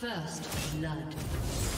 First blood.